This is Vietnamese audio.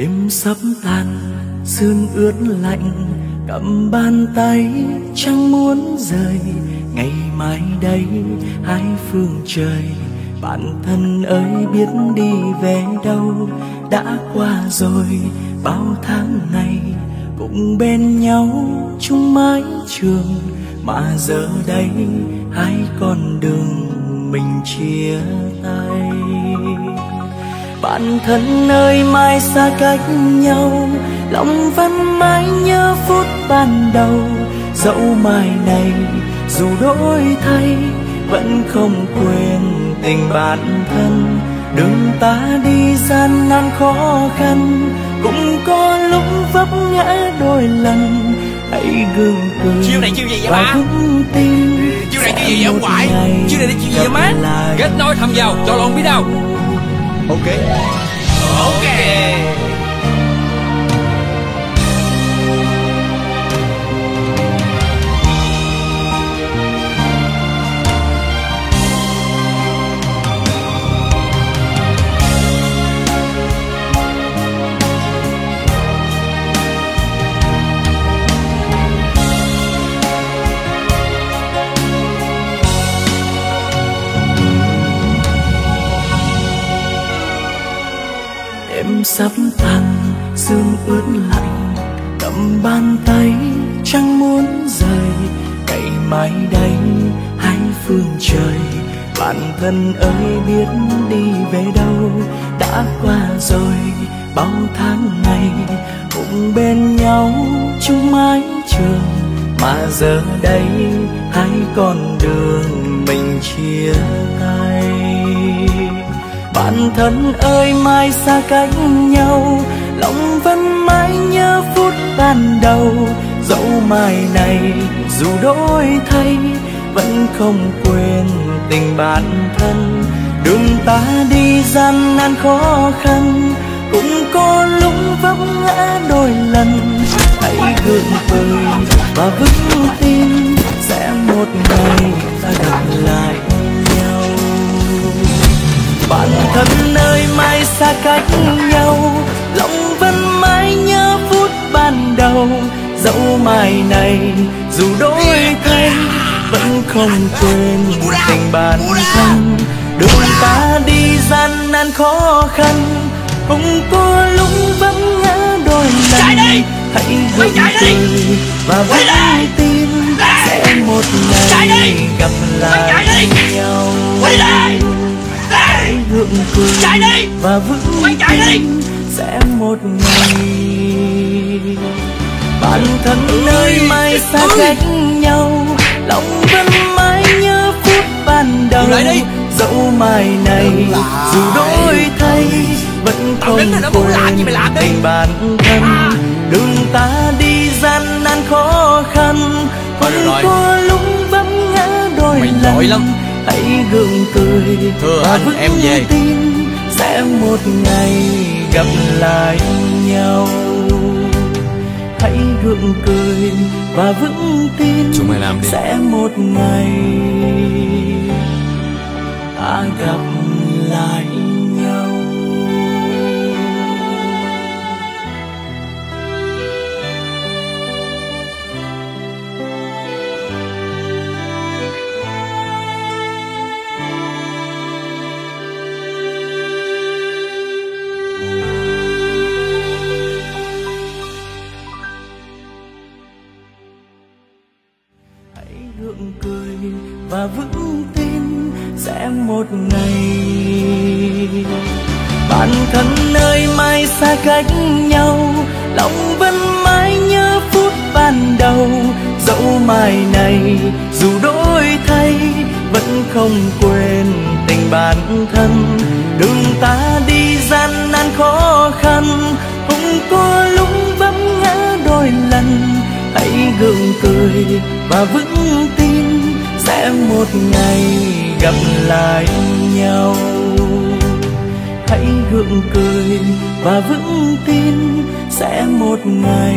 đêm sắp tàn sương ướt lạnh cầm bàn tay chẳng muốn rời. Ngày mai đây, hai phương trời, bạn thân ơi biết đi về đâu. Đã qua rồi, bao tháng ngày cùng bên nhau chung mái trường. Mà giờ đây, hai con đường mình chia tay bạn thân ơi mai xa cách nhau. Lòng vẫn mãi nhớ phút ban đầu. Dẫu mai này dù đổi thay vẫn không quên tình bạn thân. Đường ta đi gian nan khó khăn cũng có lúc vấp ngã đôi lần. Hãy gương cười chiêu này chiêu gì vậy vững tin chiêu này chiêu gì vậy ông ngoại? chiêu này là chiêu gì vậy má? kết nối thăm vào cho lon biết đâu Oke. Okay. Oke. Okay. Đêm sắp tàn sương ướt lạnh, cầm bàn tay chẳng muốn rời. Ngày mai đây, hai phương trời bản thân ơi biết đi về đâu? Đã qua rồi, bao tháng ngày, cùng bên nhau chung mái trường. Mà giờ đây, hai con đường mình chia tay bạn thân ơi, mai xa cách nhau, lòng vẫn mãi nhớ phút ban đầu. Dẫu mai này dù đổi thay, vẫn không quên tình bạn thân. Đường ta đi gian nan khó khăn, cũng có lúc vấp ngã đôi lần. Hãy gượng cười và vững bạn thân ơi mai xa cách nhau lòng vẫn mãi nhớ phút ban đầu. Dẫu mai này dù đổi thay vẫn không quên tình bạn thân. Đường ta đi gian nan khó khăn cũng có lúc vấp ngã đôi lần. Hãy gượng cười và vững tin sẽ một ngày gặp lại nhau gượng cười và vững tin sẽ một ngày. Bạn thân ơi mai xa cách nhau lòng vẫn mãi nhớ phút ban đầu. Đi. dẫu mai này dù đổi thay vẫn không mày đi. tình bạn thân. Đường ta đi gian nan khó khăn vẫn có lúc vấp ngã đôi Mày lần. lắm. Hãy gượng cười Thưa và anh, vững em về. tin sẽ một ngày gặp lại nhau hãy gượng cười và vững tin Chúng mày làm đi. sẽ một ngày ta gặp lại và vững tin sẽ một ngày. Bạn thân ơi, mai xa cách nhau, lòng vẫn mãi nhớ phút ban đầu. Dẫu mai này, dù đổi thay, vẫn không quên tình bạn thân. Đường ta đi gian nan khó khăn cũng có lúc vấp ngã đôi lần. Hãy gượng cười và vững tin sẽ một ngày gặp lại nhau. Hãy gượng cười và vững tin sẽ một ngày.